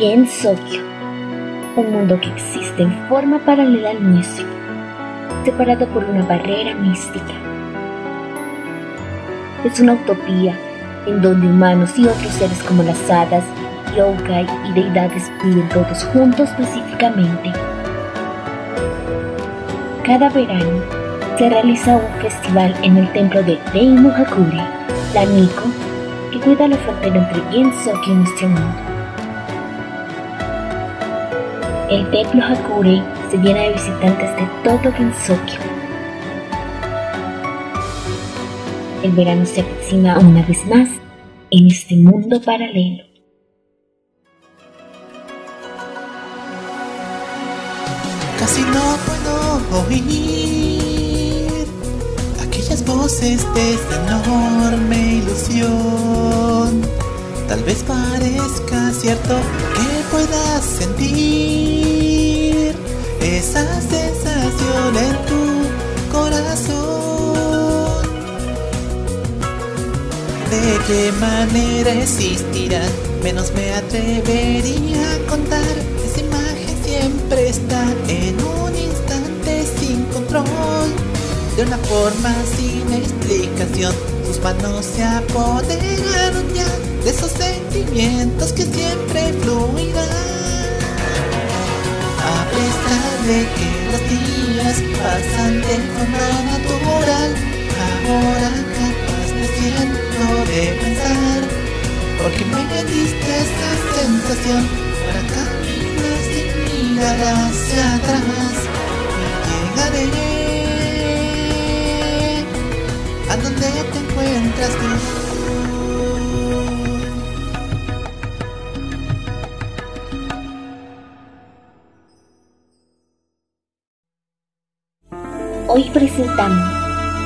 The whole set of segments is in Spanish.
Gensokyo, un mundo que existe en forma paralela al nuestro, separado por una barrera mística. Es una utopía en donde humanos y otros seres como las hadas, yokai y deidades viven todos juntos pacíficamente. Cada verano se realiza un festival en el templo de Deinu Hakure, la Niko, que cuida la frontera entre Gensokyo y nuestro mundo. El templo Hakure se llena de visitantes de todo Gensokyo. El verano se aproxima una vez más en este mundo paralelo. Casi no puedo oír aquellas voces de esta enorme ilusión. Tal vez parezca cierto que puedas sentir esa sensación en tu corazón. ¿De qué manera existirá? Menos me atrevería a contar. Esa imagen siempre está en un instante sin control. De una forma sin explicación, sus manos se apoderaron ya de esos sentimientos que siempre fluirán. De que los días pasan de forma natural, ahora capaz me siento de pensar, porque me diste esa sensación para caminar sin mirar hacia atrás y llegaré a donde te encuentras tú. Hoy presentamos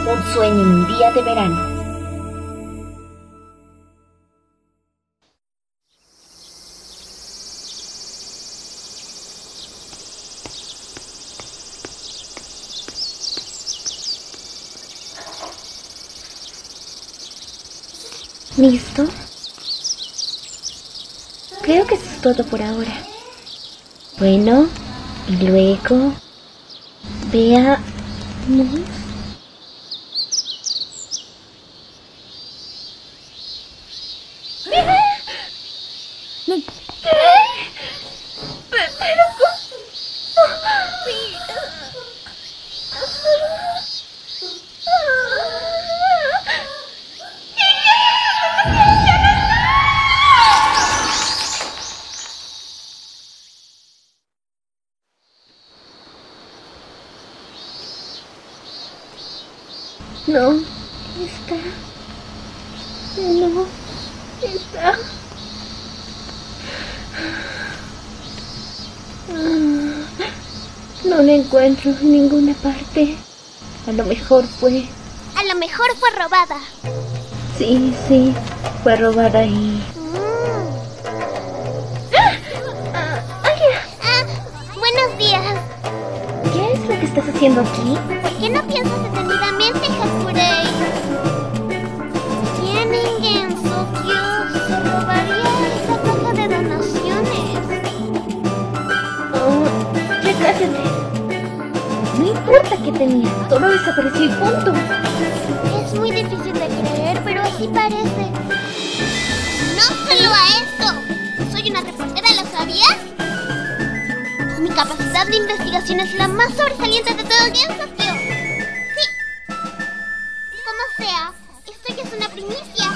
Un sueño en un día de verano. ¿Listo? Creo que eso es todo por ahora. Bueno, y luego नहीं। No, está. No, está. No la encuentro en ninguna parte. A lo mejor fue. A lo mejor fue robada. Sí, sí, fue robada y. Ah, buenos días. ¿Qué es lo que estás haciendo aquí? ¿Por qué no piensas detenidamente, Hakurei? Solo desapareció y punto. Es muy difícil de creer, pero así parece. ¡No solo a esto! ¡Soy una reportera, ¿lo sabías? Mi capacidad de investigación es la más sobresaliente de todo Gensokyo. Sí. Como sea, esto ya es una primicia.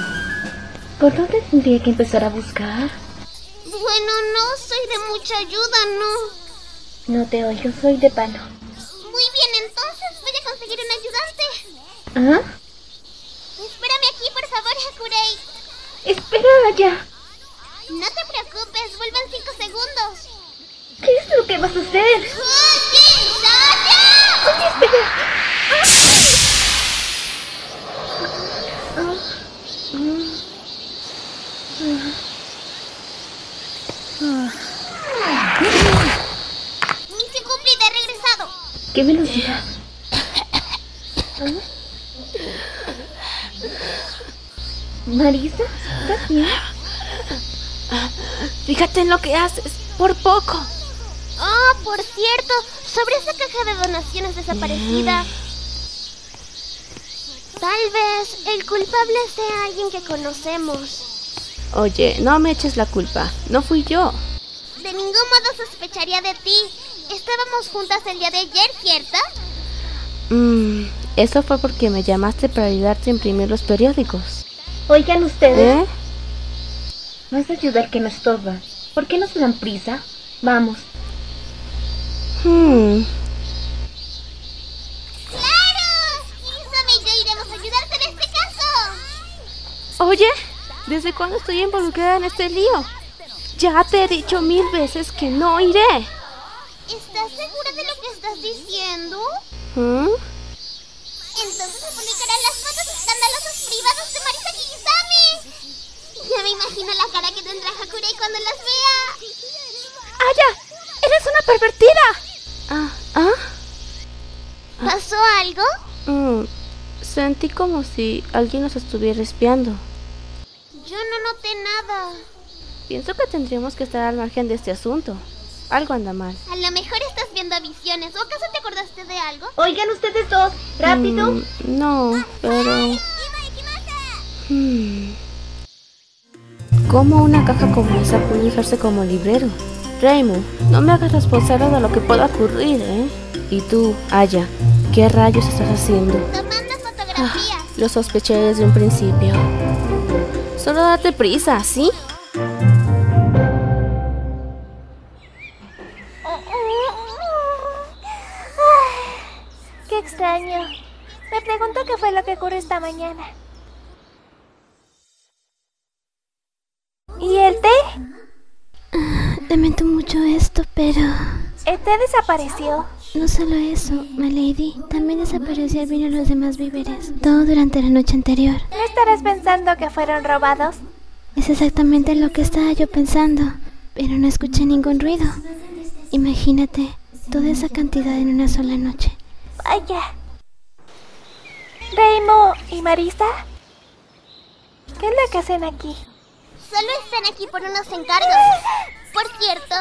¿Por dónde tendría que empezar a buscar? Bueno, no soy de mucha ayuda, ¿no? No te oigo, soy de palo. Muy bien, entonces voy a conseguir un ayudante. ¿Ah? Espérame aquí, por favor, Hakurei. Espera ya. No te preocupes, vuelvo en cinco segundos. ¿Qué es lo que vas a hacer? Oye, espera. Ah. Ah. Misión cumplida, he regresado. ¿Qué velocidad? Marisa, ¿estás bien? fíjate en lo que haces. Por poco. Ah, por cierto, sobre esa caja de donaciones desaparecida. Tal vez el culpable sea alguien que conocemos. Oye, no me eches la culpa. No fui yo. De ningún modo sospecharía de ti. Estábamos juntas el día de ayer, ¿cierto? Mmm, eso fue porque me llamaste para ayudarte a imprimir los periódicos. Oigan ustedes, ¿Eh? no es ayudar que nos estorba. ¿Por qué no se dan prisa? Vamos. Hmm, ¡Claro! Isame y yo iremos a ayudarte en este caso. Oye, ¿desde cuándo estoy involucrada en este lío? Ya te he dicho mil veces que no iré. ¿Estás segura de lo que estás diciendo? ¿Mm? Entonces se Ya me imagino la cara que tendrá Hakurei cuando las vea. ¡Aya! ¡Eres una pervertida! Ah, ¿ah? ¿Pasó algo? Mm, sentí como si alguien nos estuviera espiando. Yo no noté nada. Pienso que tendríamos que estar al margen de este asunto. Algo anda mal. A lo mejor estás viendo visiones. ¿O acaso te acordaste de algo? Oigan ustedes dos, rápido. Mm, no, pero... Hmm. ¿Cómo una caja como esa puede usarse como librero? Reimu, no me hagas responsable de lo que pueda ocurrir, ¿eh? Y tú, Aya, ¿qué rayos estás haciendo? Tomando fotografías. Lo sospeché desde un principio. Solo date prisa, ¿sí? Qué extraño. Me pregunto qué fue lo que ocurrió esta mañana. ¿Y el té? Lamento mucho esto, pero El té desapareció. no solo eso, Malady, también desapareció el vino y los demás víveres, todo durante la noche anterior. ¿No estarás pensando que fueron robados? Es exactamente lo que estaba yo pensando, pero no escuché ningún ruido. Imagínate toda esa cantidad en una sola noche. Vaya. Reimo y Marisa. ¿Qué es lo que hacen aquí? Solo están aquí por unos encargos. Por cierto,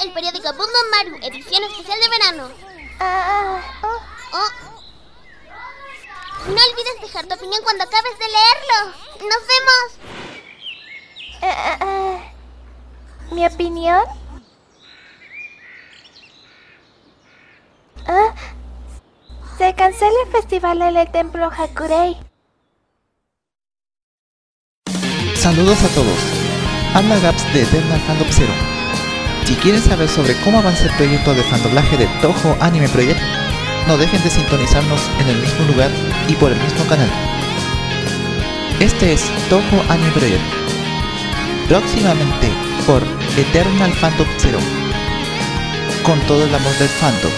el periódico Bungo Maru, edición especial de verano. Ah, oh, Oh. No olvides dejar tu opinión cuando acabes de leerlo. Nos vemos. ¿Mi opinión? Ah, se cancela el festival en el templo Hakurei. Saludos a todos. Habla Gaps de Eternal Fandom Zero. Si quieren saber sobre cómo avanza el proyecto de fandoblaje de Toho Anime Project, no dejen de sintonizarnos en el mismo lugar y por el mismo canal. Este es Toho Anime Project. Próximamente por Eternal Fandom Zero. Con todo el amor del fandom.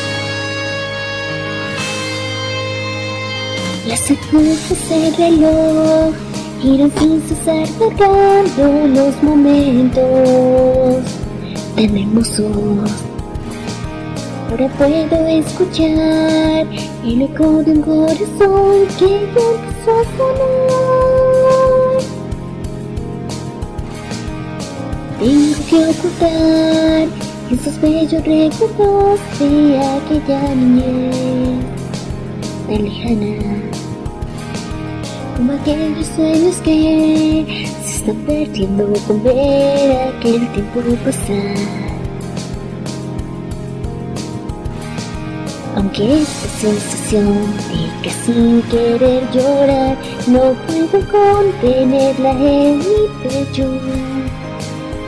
Las agujas del reloj giran sin cesar marcando los momentos tan hermosos. Ahora puedo escuchar el eco de un corazón que ya empezó a sonar. Tengo que ocultar esos bellos recuerdos de aquella niñez tan lejana como aquellos sueños que se están perdiendo con ver aquel tiempo pasar. Aunque esta sensación de casi querer llorar, no puedo contenerla en mi pecho.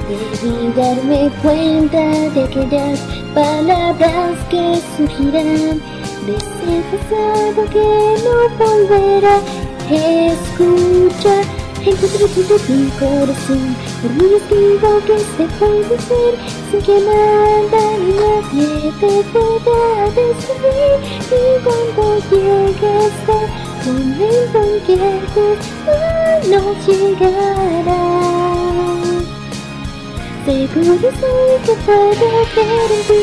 Debí darme cuenta de aquellas palabras que surgirán de ese pasado que no volverá escucha. Encontré dentro de mi corazón. Por muy esquivo que se puede ser Sin que nada ni nadie te pueda descubrir Y cuando llegue este momento en que tu no llegará. Seguro soy que puedo creer en ti